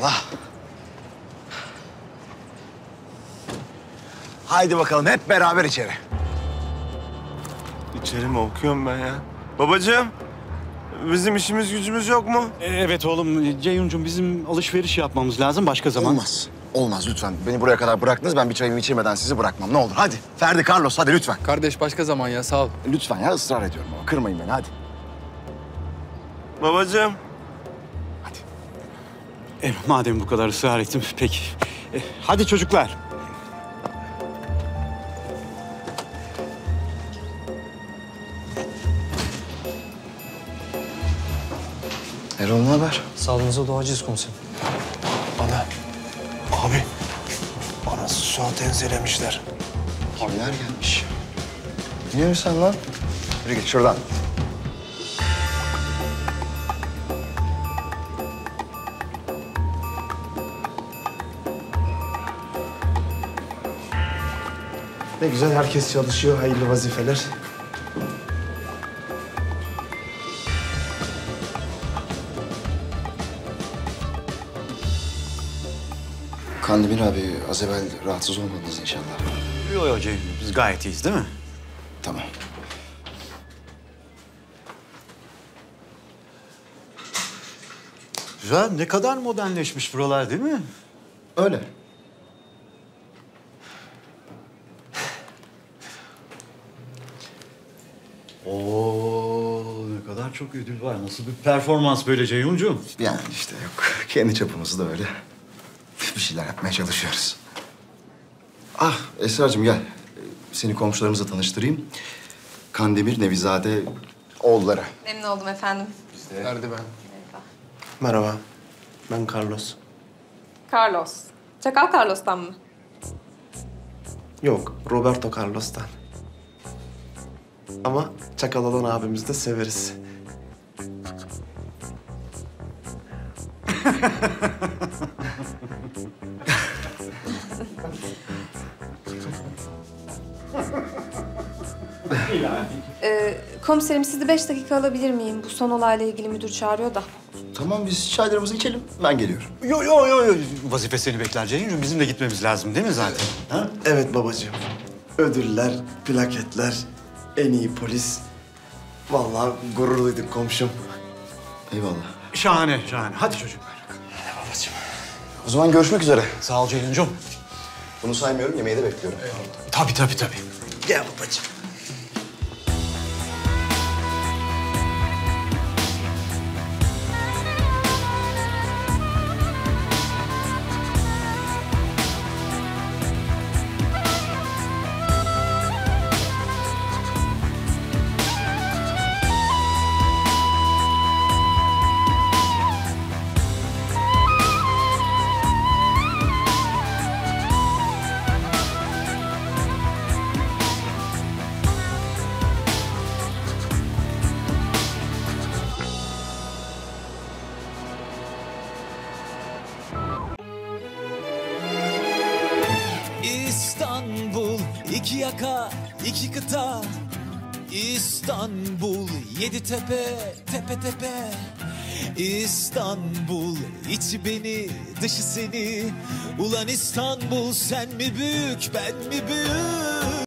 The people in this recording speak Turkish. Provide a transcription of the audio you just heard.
Allah. Haydi bakalım hep beraber içeri. İçeri mi okuyorum ben ya? Babacığım, bizim işimiz gücümüz yok mu? E, evet oğlum Ceyhuncuğum bizim alışveriş yapmamız lazım başka zaman. Olmaz. Olmaz lütfen. Beni buraya kadar bıraktınız. Ben bir çayımı içirmeden sizi bırakmam. Ne olur hadi. Ferdi, Carlos hadi lütfen. Kardeş başka zaman ya sağ ol. Lütfen ya ısrar ediyorum. Kırmayın beni hadi. Babacığım, e, madem bu kadar ısrar ettim peki. E, hadi çocuklar. Erol ne haber? Sağlığınıza doğacağız komiserim. Ana. Abi. Anası Suat enselemişler. Kimler gelmiş? Niye sen lan? Yürü git şuradan. Ne güzel herkes çalışıyor. Hayırlı vazifeler. Kandemir abi az evvel rahatsız olmadınız inşallah. Yok yok Ceyhun biz gayet iyiyiz değil mi? Tamam. Güzel ne kadar modernleşmiş buralar değil mi? Öyle. Oo ne kadar çok ödül var. Nasıl bir performans böyle Ceyhuncuğum? Yani işte yok. Kendi çapımızda öyle. Bir şeyler yapmaya çalışıyoruz. Ah Esra'cığım gel. Seni komşularımızla tanıştırayım. Kandemir Nevizade oğulları. Memnun oldum efendim. Nerede ben? Merhaba. Ben Carlos. Carlos. Çakal Carlos'tan mı? Yok, Roberto Carlos'tan. Ama çakal olan abimizi de severiz. Ee, komiserim sizi beş dakika alabilir miyim? Bu son olayla ilgili müdür çağırıyor da. Tamam biz çaylarımızı içelim. Ben geliyorum. Yo yo yo yo. Vazife seni bekler Ceyhuncuğum. Bizim de gitmemiz lazım değil mi zaten? Ha? Evet babacığım. Ödüller, plaketler, en iyi polis. Vallahi gurur duyduk komşum. Eyvallah. Şahane şahane. Hadi çocuklar. O zaman görüşmek üzere. Sağ ol Ceyhuncuğum. Bunu saymıyorum. Yemeği de bekliyorum. Tabii tabii tabii. Gel babacığım. Yaka iki kıta. İstanbul yedi tepe tepe tepe. İstanbul içi beni dışı seni. Ulan İstanbul sen mi büyük ben mi büyük